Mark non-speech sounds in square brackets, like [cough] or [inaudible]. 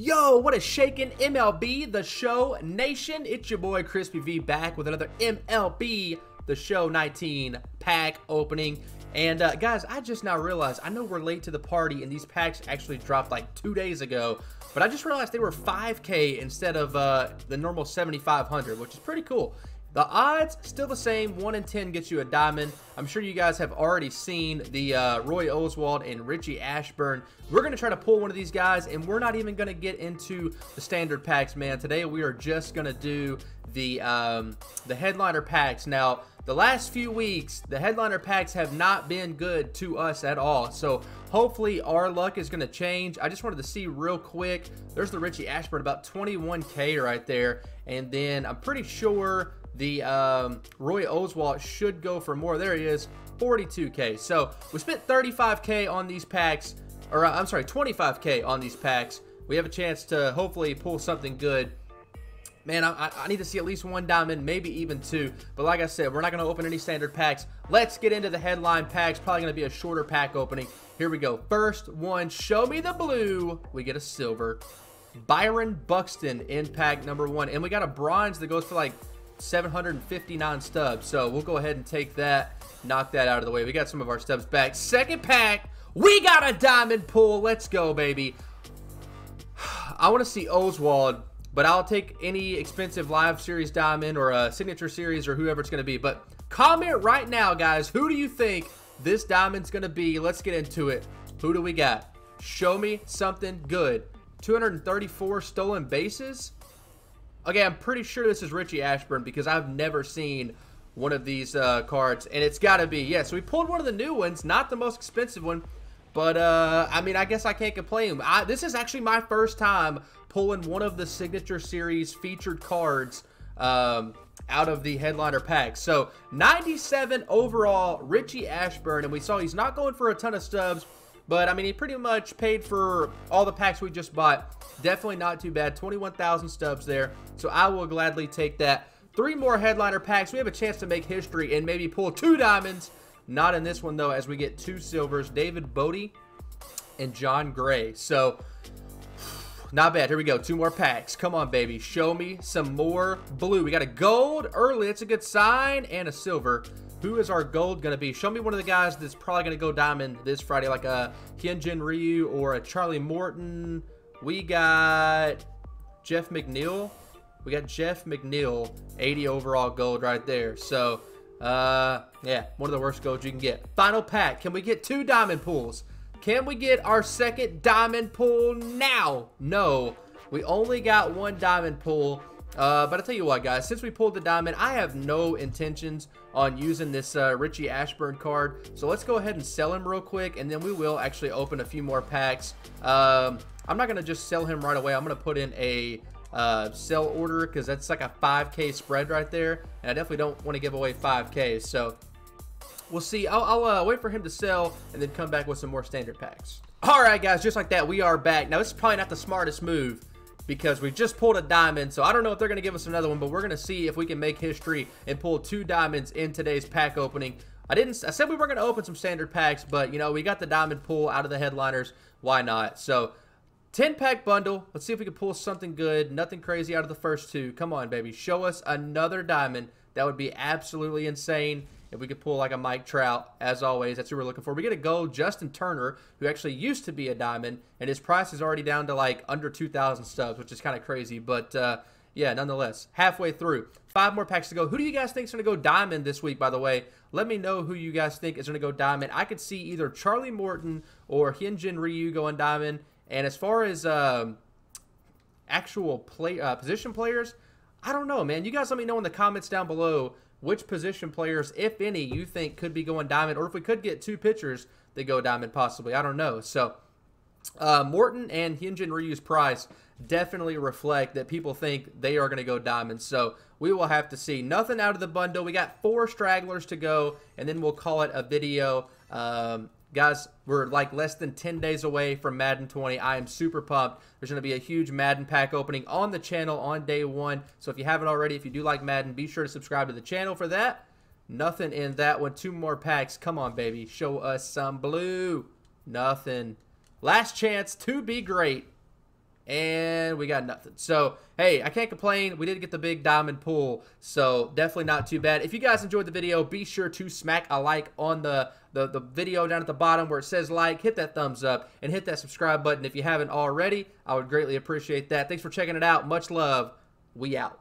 Yo, what a shaking MLB The Show Nation. It's your boy Krispy V back with another MLB The Show 19 pack opening. And uh, guys, I just now realized, I know we're late to the party and these packs actually dropped like two days ago, but I just realized they were 5K instead of uh, the normal 7,500, which is pretty cool. The odds still the same. 1 in 10 gets you a diamond. I'm sure you guys have already seen the uh, Roy Oswalt and Richie Ashburn. We're going to try to pull one of these guys, and we're not even going to get into the standard packs, man. Today we are just going to do the, um, the headliner packs. Now, the last few weeks, the headliner packs have not been good to us at all. So hopefully our luck is going to change. I just wanted to see real quick. There's the Richie Ashburn, about 21K right there. And then I'm pretty sure the um, Roy Oswalt should go for more. There he is, 42K. So we spent 35K on these packs, or uh, I'm sorry, 25K on these packs. We have a chance to hopefully pull something good. Man, I, I, need to see at least one diamond, maybe even two. But like I said, we're not going to open any standard packs. Let's get into the headline packs. Probably going to be a shorter pack opening. Here we go. First one, show me the blue. We get a silver. Byron Buxton in pack number one. And we got a bronze that goes for like 759 stubs. So we'll go ahead and take that, knock that out of the way. We got some of our stubs back. Second pack, we got a diamond pull. Let's go, baby. [sighs] I want to see Oswalt, but I'll take any expensive live series diamond or a signature series or whoever it's going to be. But comment right now, guys. Who do you think this diamond's going to be? Let's get into it. Who do we got? Show me something good. 234 stolen bases? Okay, I'm pretty sure this is Richie Ashburn because I've never seen one of these uh, cards, and it's got to be. Yeah, so we pulled one of the new ones, not the most expensive one, but uh, I mean, I guess I can't complain. I, this is actually my first time pulling one of the Signature Series featured cards um, out of the headliner pack. So 97 overall, Richie Ashburn, and we saw he's not going for a ton of stubs, but I mean, he pretty much paid for all the packs we just bought. Definitely not too bad. 21,000 stubs there. So I will gladly take that. Three more headliner packs. We have a chance to make history and maybe pull two diamonds. Not in this one, though, as we get two silvers. David Bote and Jon Gray. So, not bad. Here we go. Two more packs. Come on, baby. Show me some more blue. We got a gold early. That's a good sign. And a silver. Who is our gold going to be? Show me one of the guys that's probably going to go diamond this Friday, like a Hyunjin Ryu or a Charlie Morton. We got Jeff McNeil. We got Jeff McNeil, 80 overall gold right there. So, uh, yeah, one of the worst golds you can get. Final pack. Can we get two diamond pulls? Can we get our second diamond pull now? No. We only got one diamond pull. Uh, but I'll tell you what, guys. Since we pulled the diamond, I have no intentions on using this uh, Richie Ashburn card. So let's go ahead and sell him real quick, and then we will actually open a few more packs. Um, I'm not going to just sell him right away. I'm going to put in a uh, sell order because that's like a 5K spread right there. And I definitely don't want to give away 5K. So we'll see. I'll, I'll uh, wait for him to sell and then come back with some more standard packs. All right, guys, just like that, we are back. Now, this is probably not the smartest move because we just pulled a diamond. So I don't know if they're going to give us another one, but we're going to see if we can make history and pull two diamonds in today's pack opening. I didn't. I said we were going to open some standard packs, but, you know, we got the diamond pull out of the headliners. Why not? So 10 pack bundle. Let's see if we can pull something good. Nothing crazy out of the first two. Come on, baby. Show us another diamond. That would be absolutely insane if we could pull like a Mike Trout. As always, that's who we're looking for. We get a gold Justin Turner, who actually used to be a diamond, and his price is already down to like under 2,000 stubs, which is kind of crazy. But uh, yeah, nonetheless, halfway through. Five more packs to go. Who do you guys think is going to go diamond this week, by the way? Let me know who you guys think is going to go diamond. I could see either Charlie Morton or Hyunjin Ryu going diamond. And as far as um, actual play uh, position players, I don't know, man. You guys let me know in the comments down below which position players, if any, you think could be going diamond, or if we could get two pitchers that go diamond possibly. I don't know. So uh, Morton and Hyunjin Ryu's price definitely reflect that people think they are going to go diamond. So we will have to see. Nothing out of the bundle. We got four stragglers to go, and then we'll call it a video. Um, Guys, we're like less than 10 days away from Madden 20. I am super pumped. There's going to be a huge Madden pack opening on the channel on day one. So if you haven't already, if you do like Madden, be sure to subscribe to the channel for that. Nothing in that one. Two more packs. Come on, baby. Show us some blue. Nothing. Last chance to be great. And we got nothing. So, hey, I can't complain. We did get the big diamond pool, so definitely not too bad. If you guys enjoyed the video, be sure to smack a like on the, the, the video down at the bottom where it says like. Hit that thumbs up and hit that subscribe button if you haven't already. I would greatly appreciate that. Thanks for checking it out. Much love. We out.